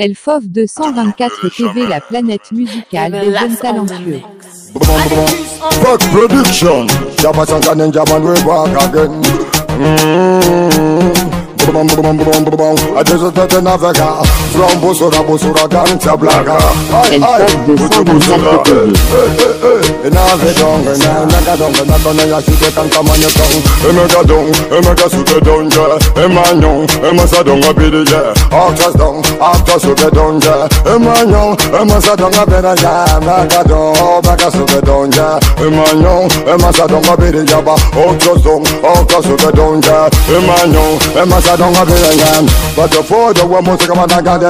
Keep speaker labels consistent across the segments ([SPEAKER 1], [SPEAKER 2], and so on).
[SPEAKER 1] LFOF 224 TV, la planète musicale des jeunes talentueux.
[SPEAKER 2] From Busura, Busura, Gangsta Blacka. Aye, aye.
[SPEAKER 1] ELFOF 224 TV.
[SPEAKER 2] Ina ve dong, ina naga dong, na tona ya si te kan kama nye tong. Eme ga dong, eme ga su te dong je. Ema nyong, ema sa dong a bidi je. Actors dong, actors su te dong je. Ema nyong, ema sa dong a bidi je. Mega dong, mega su te dong je. Ema nyong, ema sa dong a bidi je ba. Actors dong, actors su dong je. Ema nyong, dong a bidi. But the food, the woman, music, man, I got them. Ema to pate for the cigar, na ya dem. And it was cafe, got them, I got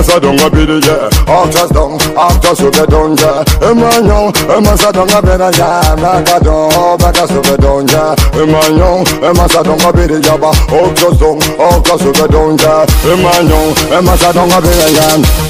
[SPEAKER 2] E tana fondonge ye tana opso donge ya E bada fondo tana mega donge da Adama de bedun gadira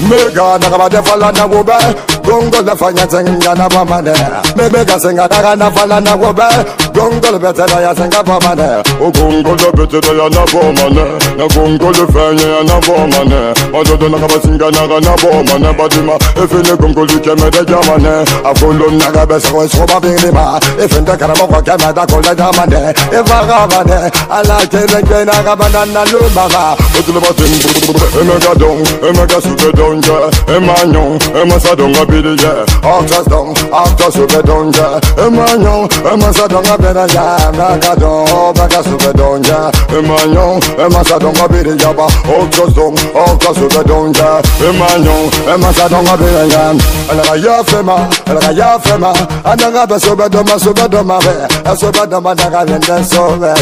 [SPEAKER 2] mudoma Inande gbedo na gabe tana drama Inande gbedo na gabe tana santima Badi mana gabe ganda mega gade nando mambuba E mega dong, e mega sute Gongo le fanya zenga na pamane Mebe ga senga daga na fala na gobe Gongo le betela ya senga pamane O gongo le betela ya na pomane Na gongo le fanya ya na pomane Ododo na kaba singa na ga na pomane Badima efene gongo le keme de jamane Afolo na ga besa kwa soba bingima Efende karama kwa keme da kola jamane Efa gabane Ala kere kwe na ga banana lumaba Otule batin Emega dong, emega sube donja Emanyon, emasa donga bidi ye Actors dong, actors sube donja Emanyon, emasa donga bidi ye Mega dong, mega sube donja Emanyon, emasa donga bidi ye ba Actors dong, actors sube donja Emanyon, emasa donga bidi ye Alaga ya fema, alaga ya fema Anaga be sube doma, sube doma Sube doma vende sube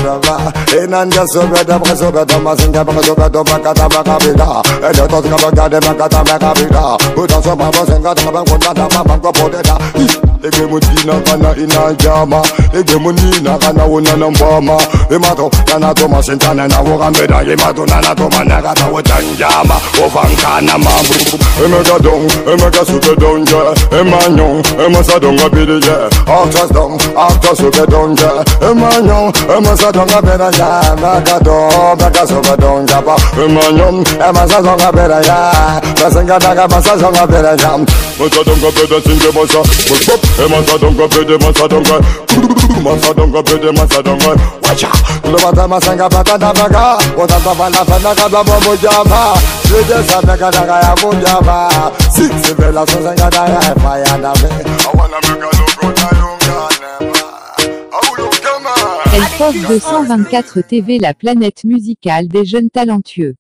[SPEAKER 2] doma sube doma, sube doma Singa baka sube doma, kata baka bida Ede tos kaba gade makata meka bida Uta so mama senga tanga bang kunda da mama ko Ege mutina kana ina jama. Ege munina kana una nambama Imato kana to masintana na woga meda Imato nana to managa ta wotanjama Ofankana mambu Emega dong, emega supe donja Emanyon, emasa donga bidi ye Actors dong, actors supe donja Emanyon, emasa donga bida ya Mega dong, mega supe donja ba Emanyon, emasa donga bida ya Basenga daga basa donga bida ya Masa donga bida singe basa Pop pop, emasa donga bida masa donga Masa donga bida masa donga Wacha, lubata masenga bata da baga Wata bala fana kabla bobo jama Sije sa mega daga ya mujama Six vela so senga daga ya fire da be I wanna make a logo na yunga nema Aulo kama
[SPEAKER 1] ELFOF 224 TV, la planète musicale des jeunes talentueux.